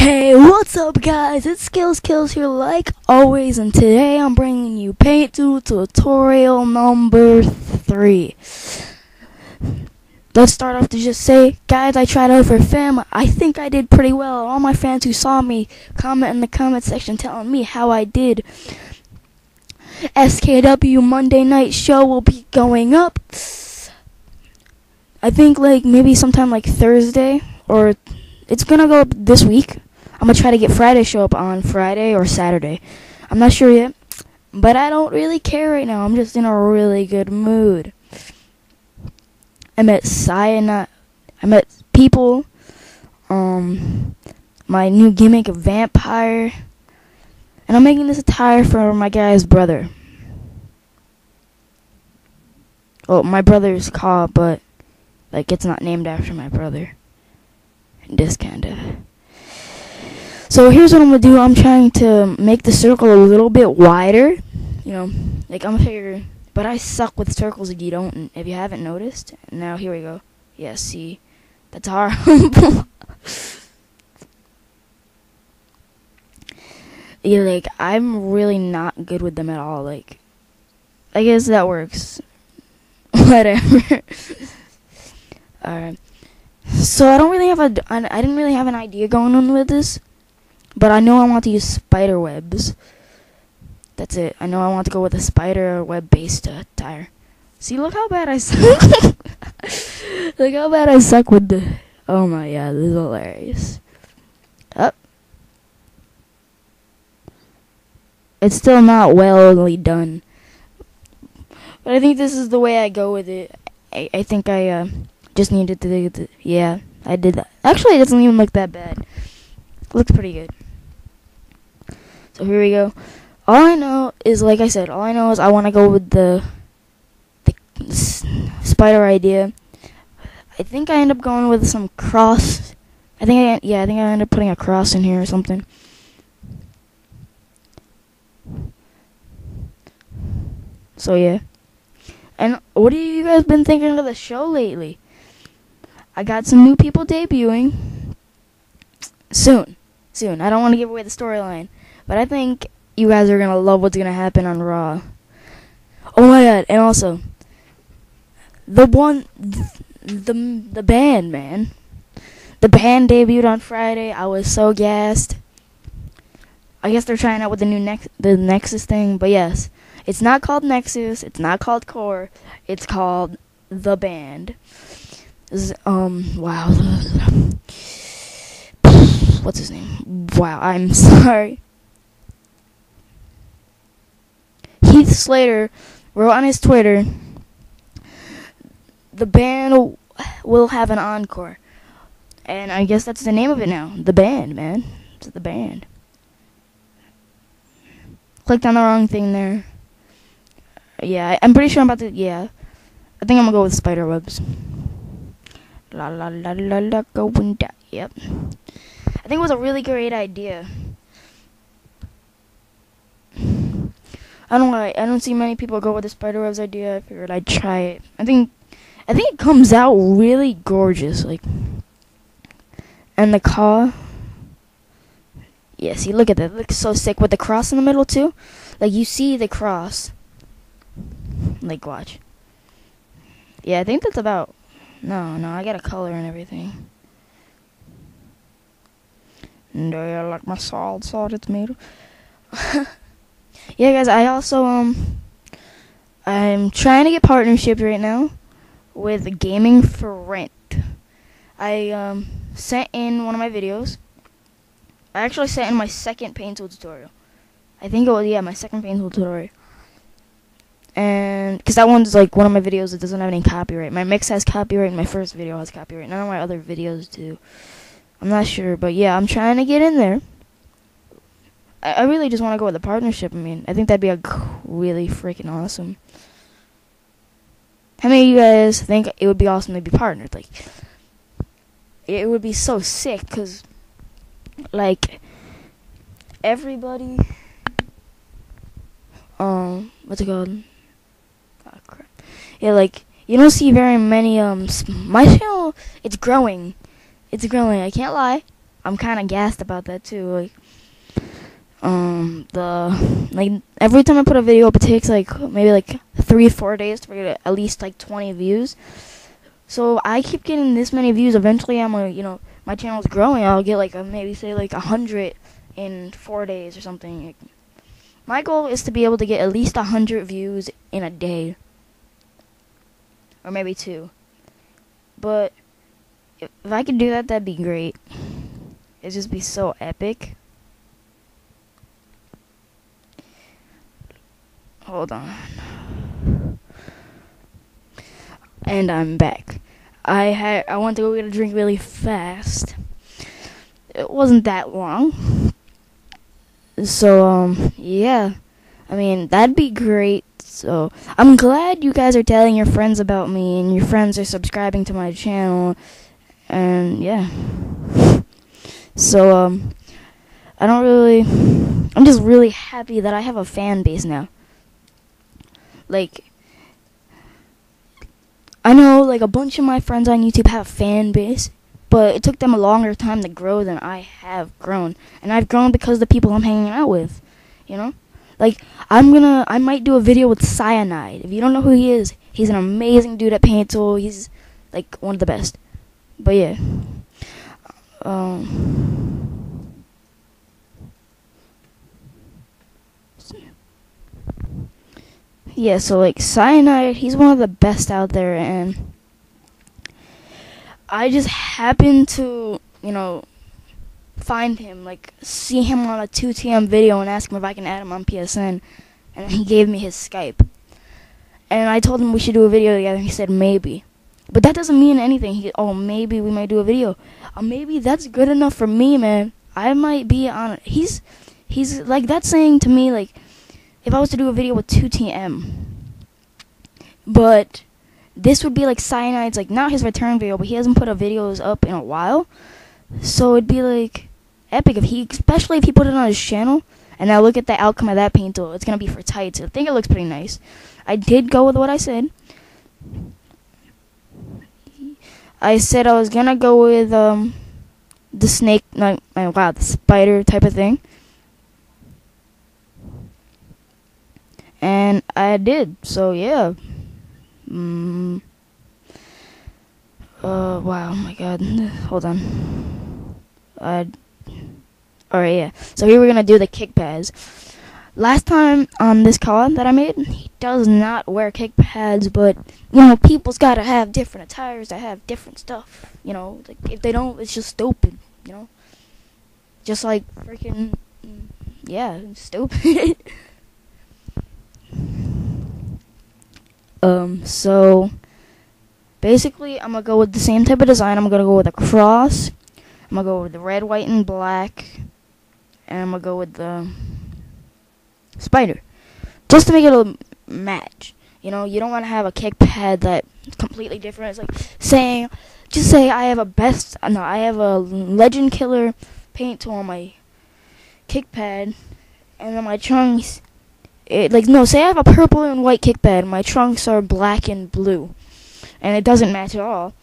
Hey, what's up guys? It's Skills Kills here like always and today I'm bringing you Paint Tool tutorial number 3. Let's start off to just say, guys, I tried out for FAM. I think I did pretty well. All my fans who saw me comment in the comment section telling me how I did. SKW Monday night show will be going up. I think like maybe sometime like Thursday or it's gonna go up this week. I'm gonna try to get Friday show up on Friday or Saturday. I'm not sure yet, but I don't really care right now. I'm just in a really good mood. I met Cyanide. I met people. Um, my new gimmick of vampire, and I'm making this attire for my guy's brother. Well, my brother's car, but like it's not named after my brother this kind of. So here's what I'm gonna do. I'm trying to make the circle a little bit wider. You know, like I'm here, but I suck with circles if you don't, if you haven't noticed. Now here we go. Yeah, see, that's horrible. yeah, like I'm really not good with them at all. Like, I guess that works. Whatever. Alright. So I don't really have a, I didn't really have an idea going on with this, but I know I want to use spider webs. That's it. I know I want to go with a spider web based uh, tire. See, look how bad I suck. look how bad I suck with the. Oh my god, this is hilarious. Up. It's still not wellly done, but I think this is the way I go with it. I I think I uh just needed to, yeah, I did that. Actually, it doesn't even look that bad. Looks pretty good. So here we go. All I know is, like I said, all I know is I want to go with the, the spider idea. I think I end up going with some cross. I think I, yeah, I think I end up putting a cross in here or something. So yeah. And what have you guys been thinking of the show lately? I got some new people debuting soon. Soon. I don't want to give away the storyline, but I think you guys are going to love what's going to happen on Raw. Oh my god, and also the one the the band, man. The band debuted on Friday. I was so gassed. I guess they're trying out with the new nex the Nexus thing, but yes. It's not called Nexus, it's not called Corre, it's called The Band um, wow. What's his name? Wow, I'm sorry. Heath Slater wrote on his Twitter, the band will have an encore. And I guess that's the name of it now. The band, man. It's the band. Clicked on the wrong thing there. Yeah, I'm pretty sure I'm about to, yeah. I think I'm gonna go with spider webs. La la la la la going down. Yep. I think it was a really great idea. I don't like. I don't see many people go with the spider webs idea. I figured I'd try it. I think, I think it comes out really gorgeous. Like, and the car. Yeah, see, look at that. It looks so sick with the cross in the middle too. Like you see the cross. Like watch. Yeah, I think that's about no, no, I got a color and everything. Do you like my salt, salted tomato? yeah, guys, I also, um, I'm trying to get partnerships right now with Gaming for Rent. I, um, sent in one of my videos. I actually sent in my second paint tool tutorial. I think it was, yeah, my second paint tool tutorial and because that one's like one of my videos that doesn't have any copyright. My mix has copyright. My first video has copyright. None of my other videos do. I'm not sure, but yeah, I'm trying to get in there. I, I really just want to go with a partnership. I mean, I think that'd be a really freaking awesome. How many of you guys think it would be awesome to be partnered? Like, it would be so sick because, like, everybody. Um, what's it called? yeah, like you don't see very many um my channel it's growing. It's growing. I can't lie. I'm kind of gassed about that too. Like, um, the like every time I put a video up, it takes like maybe like three, four days to get at least like 20 views. So I keep getting this many views. Eventually, I'm gonna, you know, my channel's growing. I'll get like a, maybe say like a hundred in four days or something. My goal is to be able to get at least a hundred views in a day, or maybe two. But if, I could do that, that'd be great. It'd just be so epic. Hold on. And I'm back. I had I went to go get a drink really fast. It wasn't that long. So um yeah. I mean, that'd be great. So, I'm glad you guys are telling your friends about me and your friends are subscribing to my channel and yeah. So um I don't really I'm just really happy that I have a fan base now like I know like a bunch of my friends on YouTube have a fan base, but it took them a longer time to grow than I have grown. And I've grown because of the people I'm hanging out with. You know? Like I'm gonna I might do a video with Cyanide. If you don't know who he is, he's an amazing dude at Paint Tool. He's like one of the best. But yeah. Um yeah, so like Cyanide, he's one of the best out there, and I just happened to, you know, find him, like see him on a 2TM video and ask him if I can add him on PSN, and he gave me his Skype. And I told him we should do a video together, and he said maybe. But that doesn't mean anything. He, oh, maybe we might do a video. Uh, maybe that's good enough for me, man. I might be on. He's, he's like that's saying to me like if I was to do a video with 2TM. But this would be like Cyanide's, like not his return video, but he hasn't put a videos up in a while. So it'd be like epic if he, especially if he put it on his channel. And now look at the outcome of that paint tool. It's gonna be for tights. I think it looks pretty nice. I did go with what I said. I said I was gonna go with um the snake, not, wow, the spider type of thing. and I did. So yeah. Mm. Uh, wow, oh my god. Hold on. Uh, alright, yeah. So here we're gonna do the kick pads. Last time on this car that I made, he does not wear kick pads, but, you know, people's gotta have different attires that have different stuff. You know, like, if they don't, it's just stupid, you know? Just like freaking, yeah, stupid. Um, so basically, I'm gonna go with the same type of design. I'm gonna go with a cross. I'm gonna go with the red, white, and black, and I'm gonna go with the spider, just to make it a match. You know, you don't want to have a kick pad that's completely different. It's like saying, just say I have a best, no, I have a Legend Killer paint tool on my kick pad, and then my trunks it, like no, say I have a purple and white kick pad. and My trunks are black and blue, and it doesn't match at all.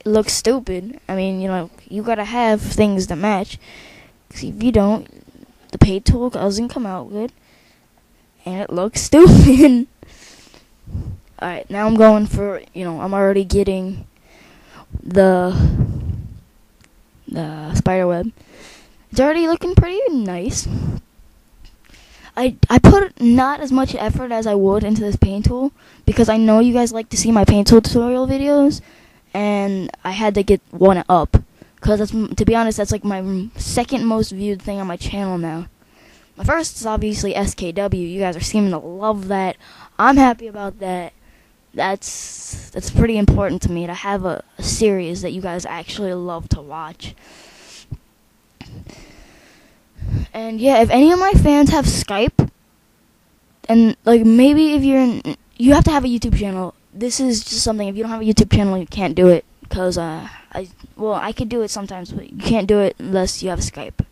It looks stupid. I mean, you know, you gotta have things that match. Cause if you don't, the paint tool doesn't come out good, and it looks stupid. Alright, now I'm going for, you know, I'm already getting the the spider web. It's already looking pretty nice. I I put not as much effort as I would into this paint tool because I know you guys like to see my paint tool tutorial videos, and I had to get one up because that's to be honest that's like my second most viewed thing on my channel now. My first is obviously SKW. You guys are seeming to love that. I'm happy about that. That's that's pretty important to me to have a, a series that you guys actually love to watch. And yeah, if any of my fans have Skype, and like maybe if you're in, you have to have a YouTube channel. This is just something. If you don't have a YouTube channel, you can't do it. Cause uh, I well, I could do it sometimes, but you can't do it unless you have Skype.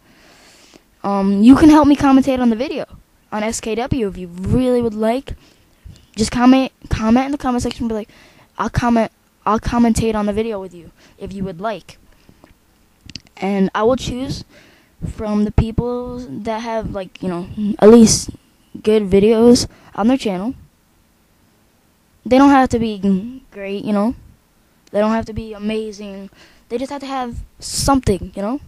Um, you can help me commentate on the video on SKW if you really would like. Just comment, comment in the comment section. Be like, I'll comment, I'll commentate on the video with you if you would like. and I will choose from the people that have like you know at least good videos on their channel. They don't have to be great, you know. They don't have to be amazing. They just have to have something, you know.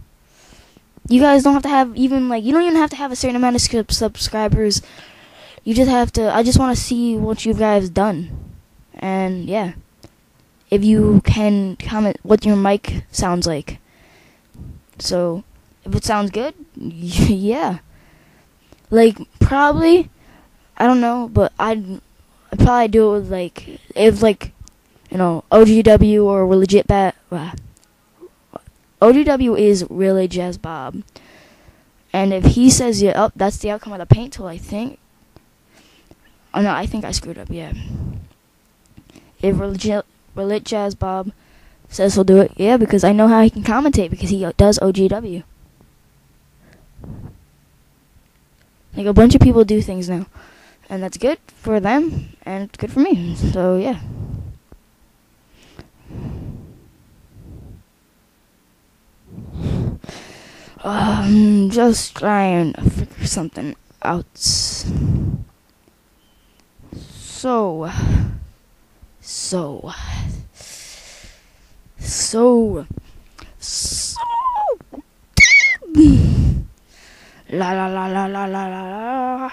You guys don't have to have even like you don't even have to have a certain amount of subscribers. You just have to. I just want to see what you guys done, and yeah. If you can comment what your mic sounds like. So, if it sounds good, yeah. Like probably, I don't know, but I'd, I'd probably do it with like if like, you know, OGW or legit bat. Uh, OGW is really Jazz Bob. And if he says yeah, oh, that's the outcome of the paint tool, I think. Oh no, I think I screwed up. Yeah. If legit, Jazz Bob says he'll do it, yeah, because I know how he can commentate because he does OGW. Like a bunch of people do things now, and that's good for them and good for me. So yeah. Um, just trying to figure something out. So, so, so, so. La la la la la la la.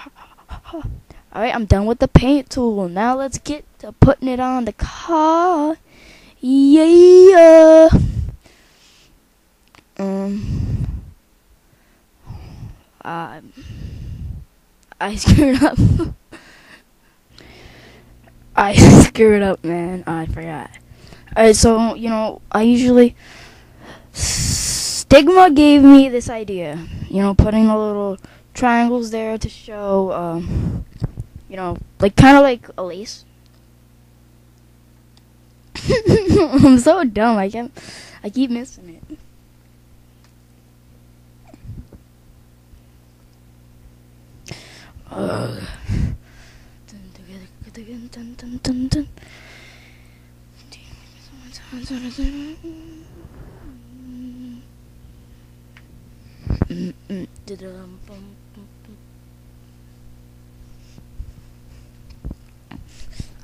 Alright, I'm done with the paint tool. Now let's get to putting it on the car. Yeah. Um. Uh, I screwed up. I screwed up, man. I forgot. Alright, so, you know, I usually. Stigma gave me this idea. You know, putting the little triangles there to show, um, you know, like kind of like a lace. I'm so dumb. I can't. I keep missing it. Ugh.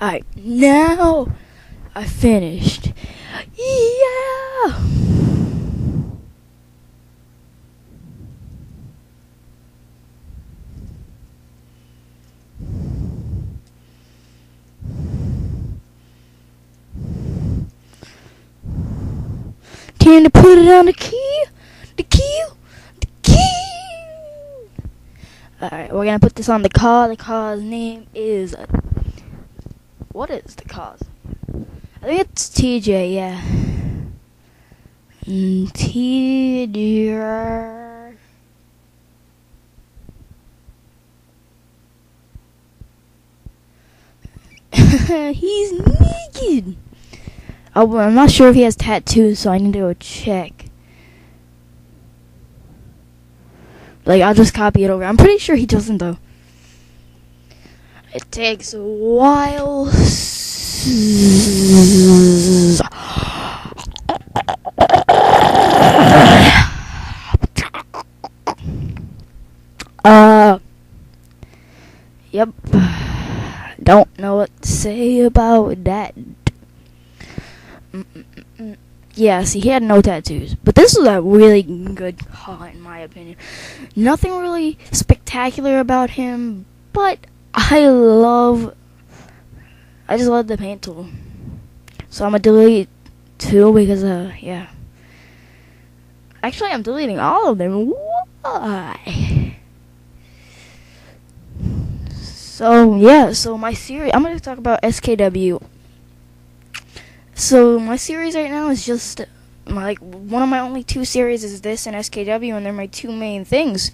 Alright, now I finished. Yeah! Time to put it on the key. The key. The key. Alright, we're gonna put this on the car. The car's name is. Uh, what is the car's? I think it's TJ, yeah. Mm, TJ. He's naked. Oh, I'm not sure if he has tattoos, so I need to go check. Like, I'll just copy it over. I'm pretty sure he doesn't, though. It takes a while. Uh, yep. Don't know what to say about that. Yeah, see, he had no tattoos. But this was a really good car, in my opinion. Nothing really spectacular about him, but I love. I just love the paint tool. So I'm gonna delete two because, uh, yeah. Actually, I'm deleting all of them. Why? So, yeah, so my series. I'm gonna talk about SKW so my series right now is just my, like one of my only two series is this and SKW, and they're my two main things.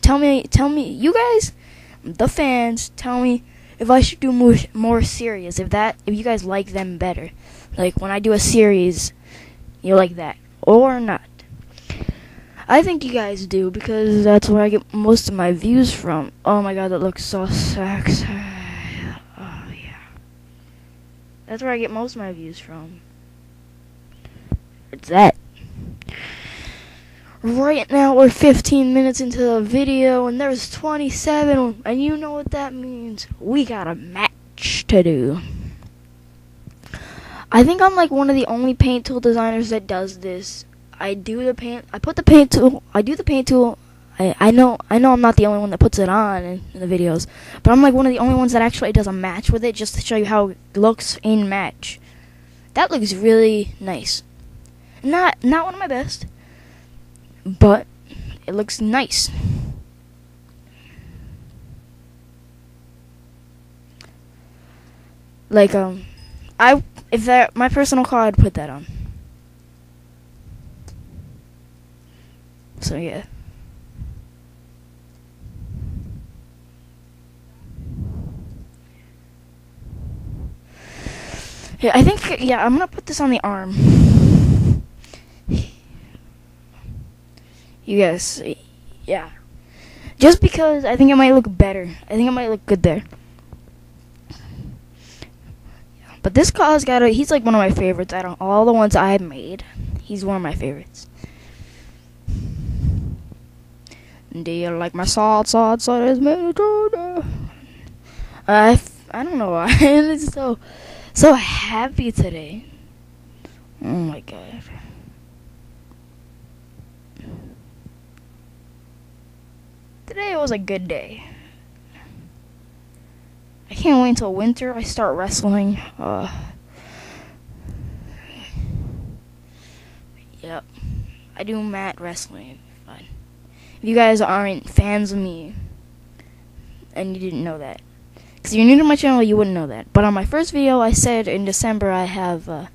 Tell me, tell me, you guys, the fans, tell me if I should do more more series. If that, if you guys like them better, like when I do a series, you like that or not. I think you guys do because that's where I get most of my views from. Oh my god, that looks so sexy. That's where I get most of my views from. It's that. right now we're 15 minutes into the video and there's 27 and you know what that means we got a match to do i think i'm like one of the only paint tool designers that does this i do the paint i put the paint tool i do the paint tool I, I know I know I'm not the only one that puts it on in, in, the videos, but I'm like one of the only ones that actually does a match with it just to show you how it looks in match. That looks really nice. Not not one of my best, but it looks nice. Like um, I if that my personal car, I'd put that on. So yeah. Yeah, I think yeah, I'm gonna put this on the arm. You guys, yeah. Just because I think it might look better. I think it might look good there. But this car's got he's like one of my favorites out of all the ones I've made. He's one of my favorites. Do you like my salt, salt, salt is made of? I, I don't know why. it's so, so happy today. Oh my god. Today was a good day. I can't wait until winter. I start wrestling. Uh, yep. I do mat wrestling. If you guys aren't fans of me, and you didn't know that, because you're new to my channel, you wouldn't know that. But on my first video, I said in December I have, uh,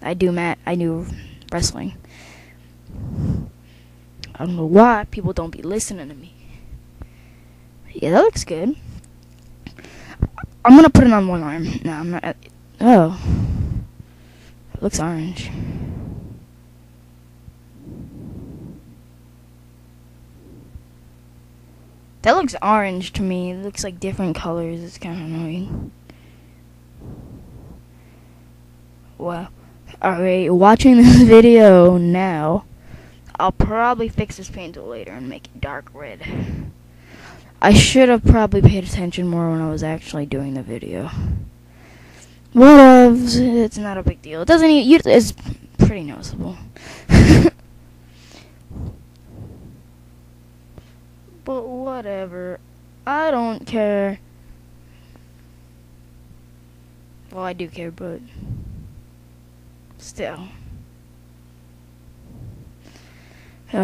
I do mat, I do wrestling. I don't know why people don't be listening to me. Yeah, that looks good. I'm gonna put it on one arm. No, I'm not. Oh. It looks orange. That looks orange to me. It looks like different colors. It's kind of annoying. Well, alright, watching this video now, I'll probably fix this paint tool later and make it dark red. I should have probably paid attention more when I was actually doing the video. Whatevs, it's not a big deal. It doesn't it's pretty noticeable. but whatever. I don't care. Well, I do care, but still.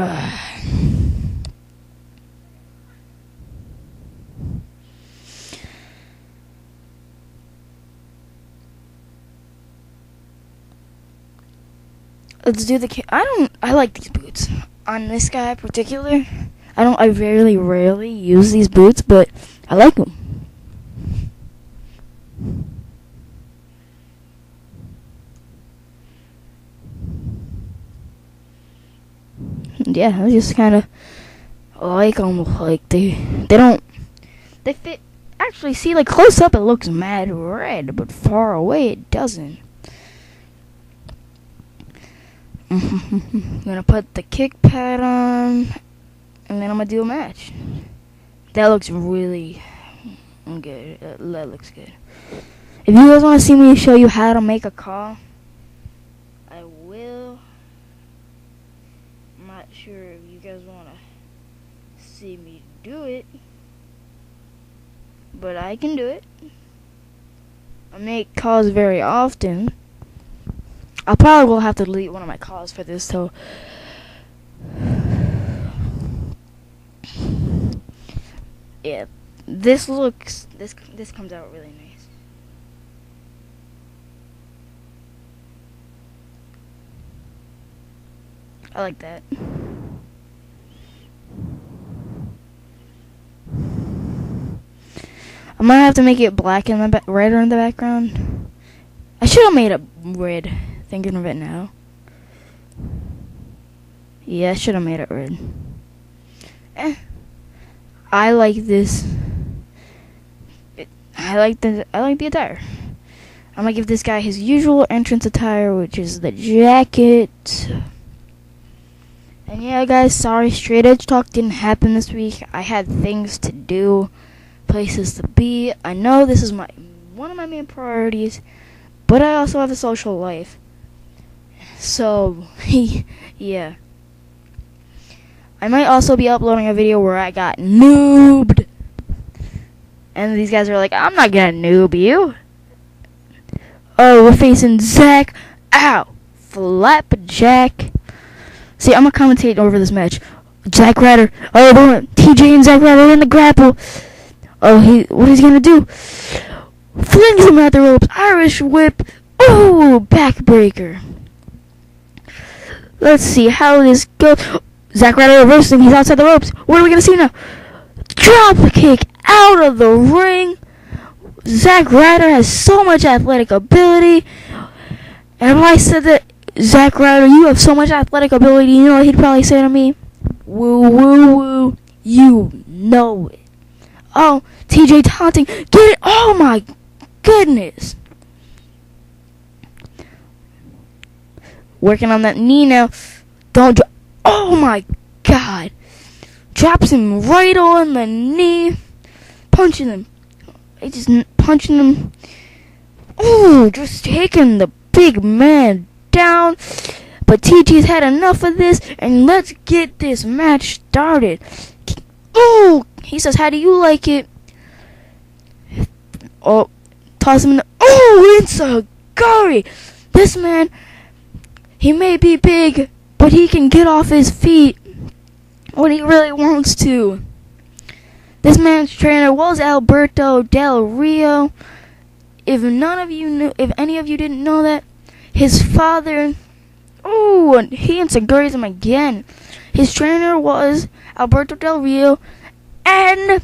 Let's do the. I don't. I like these boots. On this guy in particular, I don't. I rarely, rarely use these boots, but I like them. Yeah, I just kind of like them. Like they, they don't. They fit. Actually, see, like close up, it looks mad red, but far away, it doesn't. I'm gonna put the kick pad on, and then I'm gonna do a match. That looks really good. Uh, that looks good. If you guys want to see me show you how to make a call, I will. I'm not sure if you guys want to see me do it, but I can do it. I make calls very often. I probably will have to delete one of my calls for this, so. Yeah, this looks this this comes out really nice. I like that. I might have to make it black in the ba- redder in the background. I should have made it red thinking of it now. Yeah, I should have made it red. Eh. I like this. I like the I like the attire. I'm gonna give this guy his usual entrance attire, which is the jacket And yeah, guys, sorry, Straight Edge Talk didn't happen this week. I had things to do, places to be. I know this is my one of my main priorities, but I also have a social life. So, yeah. I might also be uploading a video where I got noobed. And these guys are like, I'm not gonna noob you. Oh, we're facing Zack. Ow! Flapjack. See, I'm gonna commentate over this match. Zack Ryder. Oh, boy. TJ and Zack Ryder in the grapple. Oh, he. What is he gonna do? Flings him at the ropes. Irish whip. Oh, backbreaker. Let's see how this goes. Zack Ryder reversing. He's outside the ropes. What are we gonna see now? Drop the kick out of the ring. Zack Ryder has so much athletic ability. And I said that Zack Ryder, you have so much athletic ability, you know what he'd probably say to me? Woo woo woo. You know it. Oh, TJ taunting. Get it. Oh my goodness. Working on that knee now. Don't. Dro- oh my god. Drops him right on the knee. Punching him. He just punching him. Ooh, just taking the big man down. But TJ's had enough of this, and let's get this match started. Ooh, he says, how do you like it? Oh, toss him in the, oh, it's a Gary. This man, he may be big, but he can get off his feet when he really wants to. This man's trainer was Alberto Del Rio. If none of you knew, if any of you didn't know that, his father, oh, he insecures him again. His trainer was Alberto Del Rio, and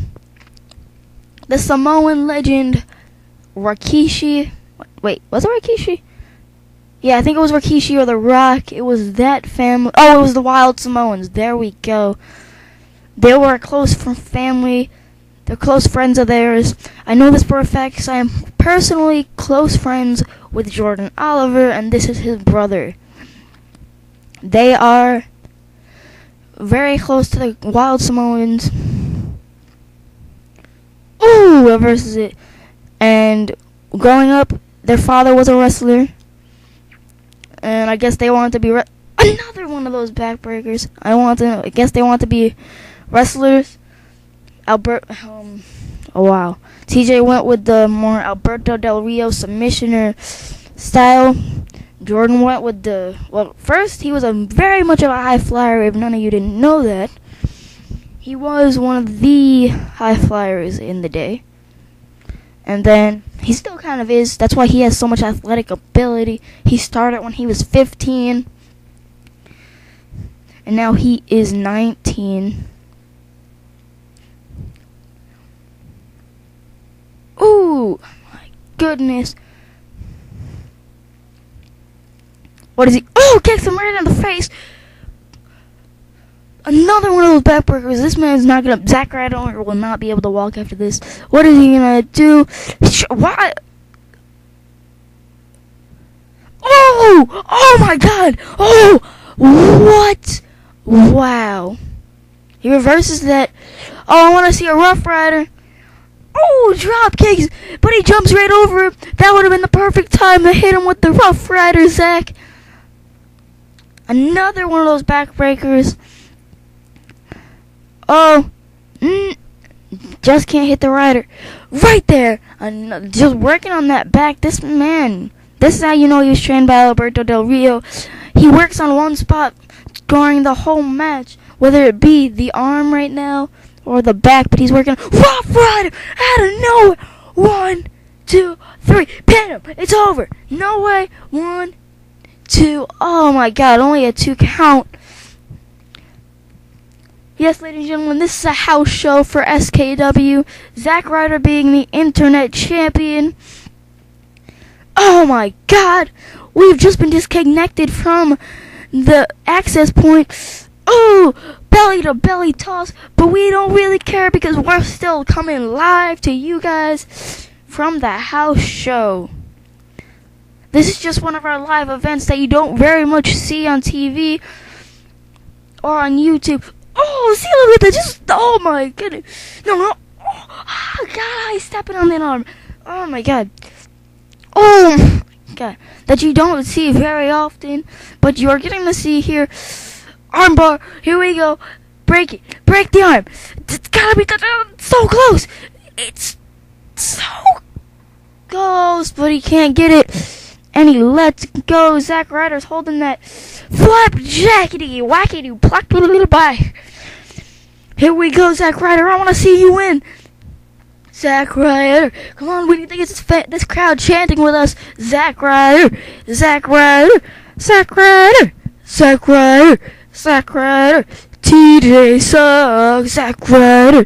the Samoan legend Rikishi. Wait, was it Rikishi? Yeah, I think it was Rikishi or The Rock. It was that family. Oh, it was the Wild Samoans. There we go. They were a close family. They're close friends of theirs. I know this for a fact because I am personally close friends with Jordan Oliver, and this is his brother. They are very close to the Wild Samoans. Ooh, reverses it. And growing up, their father was a wrestler. And I guess they wanted to be re- another one of those backbreakers. I want to. I guess they want to be wrestlers. Albert. Um. Oh wow. TJ went with the more Alberto Del Rio submissioner style. Jordan went with the well. First, he was a very much of a high flyer. If none of you didn't know that, he was one of the high flyers in the day. And then he still kind of is. That's why he has so much athletic ability. He started when he was 15. And now he is 19. Ooh, my goodness. What is he? Oh, kicks him right in the face. Another one of those backbreakers. This man's not gonna. Zack Ryder will not be able to walk after this. What is he gonna do? Why? Oh! Oh my God! Oh! What? Wow. He reverses that. Oh, I want to see a Rough Ryder. Oh, drop kicks! But he jumps right over That would have been the perfect time to hit him with the Rough Ryder, Zack. Another one of those backbreakers. Oh, mm, just can't hit the rider. Right there. Another, just working on that back. This man, this is how you know he was trained by Alberto Del Rio. He works on one spot during the whole match, whether it be the arm right now or the back, but he's working Rough Ryder out of nowhere. One, two, three. Pin him. It's over. No way. One, two. Oh my god, only a two count. Yes, ladies and gentlemen, this is a house show for SKW. Zack Ryder being the internet champion. Oh my god! We've just been disconnected from the access point. Oh! Belly to belly toss, but we don't really care because we're still coming live to you guys from the house show. This is just one of our live events that you don't very much see on TV or on YouTube. Oh, see, look at that! Just oh my goodness! No, no! Oh, ah, God, I stepping on that arm. Oh my God! Oh my God! That you don't see very often, but you are getting to see here. Armbar. Here we go. Break it. Break the arm. It's gotta be so close. It's so close, but he can't get it. And he lets go. Zack Ryder's holding that flap jackety wackety pluck little by. Here we go, Zack Ryder. I want to see you win. Zack Ryder. Come on, we need to get this, this crowd chanting with us. Zack Ryder. Zack Ryder. Zack Ryder. Zack Ryder. Zack Ryder. TJ sucks. Zack Ryder.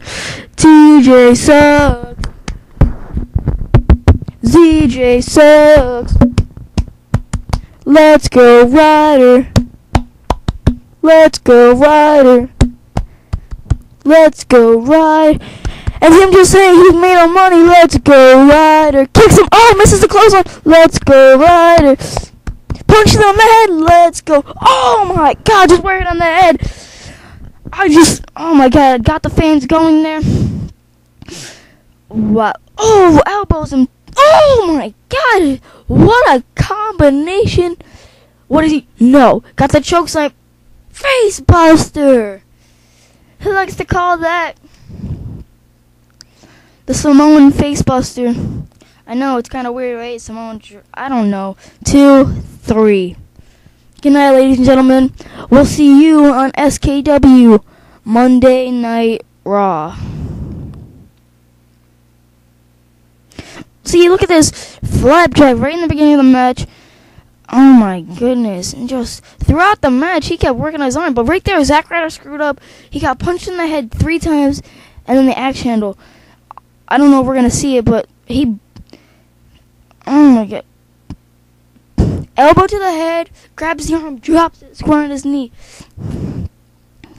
TJ sucks. ZJ sucks. Let's go, Ryder. Let's go, Ryder. Let's go, Ryder. And him just saying he's made our money. Let's go, Ryder. Kicks him. Oh, misses the close one. Let's go, Ryder. Punches him on the head. Let's go. Oh my God, just wear it on the head. I just, oh my God, got the fans going there. What? Oh, elbows him. Oh my God, what a combination. What is he? No, got the choke slam. Face buster. Who likes to call that? The Samoan facebuster. I know it's kind of weird, right? Samoan. I don't know. Two, three. Good night, ladies and gentlemen. We'll see you on SKW Monday Night Raw. See, look at this flapjack right in the beginning of the match. Oh my goodness. And just throughout the match, he kept working his arm. But right there, Zack Ryder screwed up. He got punched in the head three times, and then the axe handle. I don't know if we're gonna see it, but he. Oh my god. Elbow to the head, grabs the arm, drops it square on his knee.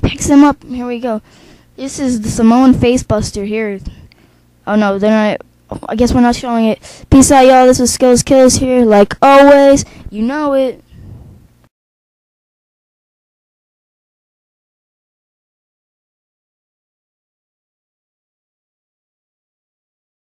Picks him up. Here we go. This is the Samoan facebuster here. Oh no, they're not. I guess we're not showing it. Peace out, y'all. This is Skills Kills here. Like always, you know it.